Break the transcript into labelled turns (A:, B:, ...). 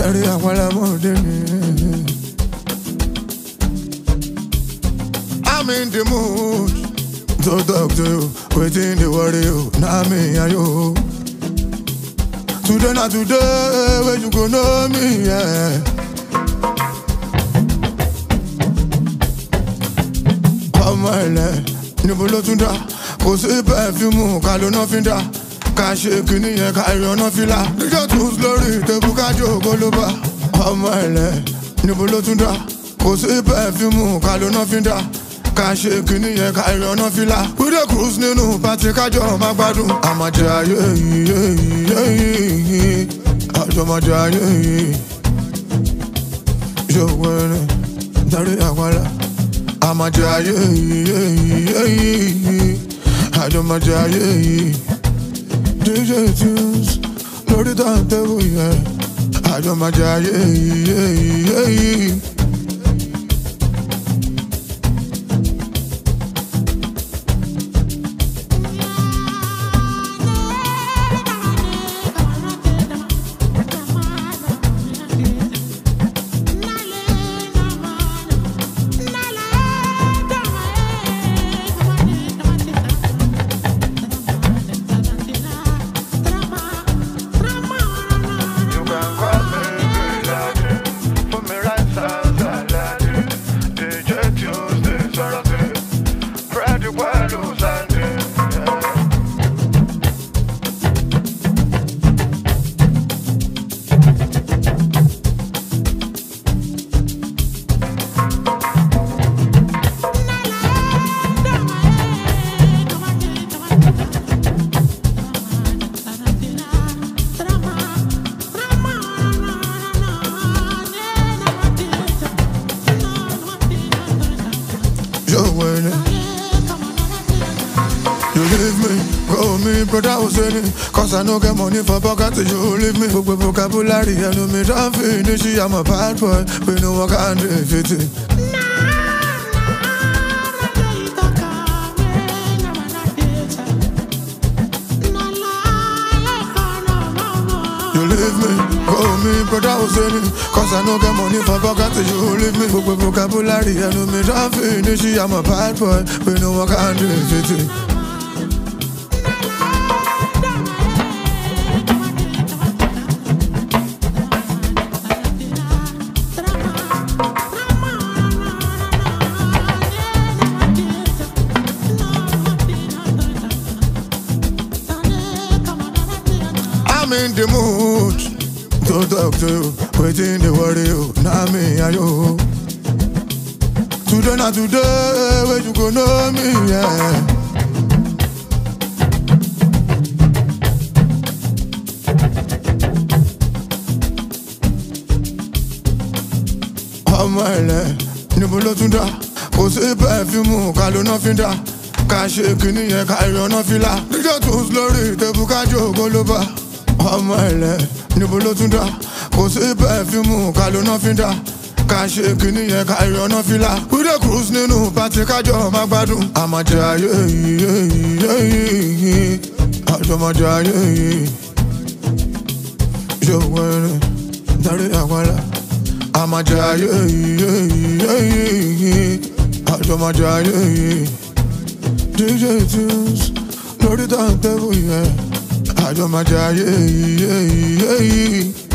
A: sẹ́rí àwọn ẹlẹ́mọ̀dé ni. I'm in the mood to talk to you wetin dey worry you na me and you. Today na today wey you go know me. Yeah. Ọmọ ilẹ̀ níbo ló tún dá? Kò sí pẹ́ẹ́fímù ká ló náà fi dá ká ṣe kínní yẹn ká ìrànà fìlà níjọ́ tún lórí tèbú kájọ ògbólóbà ọmọ ẹ̀lẹ́ níbo ló tún dá kò sí pẹ́ẹ́fímù ká ló ná fi dá ká ṣe kínní yẹn ká ìrànà fìlà wídé cruise nínú pàtí kájọ má gbádùn àmàjẹ ayé yìí yé yìí àjọmọjẹ ayé yìí ṣòwò ẹni darí àpárá àmàjẹ ayé yìí yé yìí àjọmọjẹ ayé yìí. DJ tunes lórí tàǹtẹ̀wò yẹn àjọ máa jẹ ayé yìí yé yìí yé brother was saying Cause I no get money for pocket till you leave me Gbogbo vocabulary ẹnu mi don finish I'm a bad boy We no work and do it You leave me, call me brother Hosseini Cause I no get money for pocket till you leave me Gbogbo vocabulary ẹnu mi don finish I'm a bad boy We know no can and fit it in the mood to talk to you. Waiting the worry you, not me and you. Today not today, where you go know me, yeah. ọmọ ilẹ̀ níbo ló tún dá kò sí pẹ́fímù ká ló náà fi dá ká ṣe kìnìyẹn ká yọ náà fi là. níjọ́ tó ń lórí ìtẹ̀bù ká jó ògo ló bá ọmọ ilẹ̀ níbo ló tún dá kò sí pẹ́fímù ká ló náà fi dá ká ṣe kìíní yẹn ká yọ náà fi là wíde cruise nínú pàtí kájọ má gbádùn àmàjẹ ayé yìí yìí àjọmọjẹ ayé yìí ṣòwò ẹni dárí àwàlà àmàjẹ ayé yìí àjọmọjẹ ayé yìí DJ tunes lórí tàǹtẹ̀wò yẹn. àjọ máa yeah, yeah, yeah.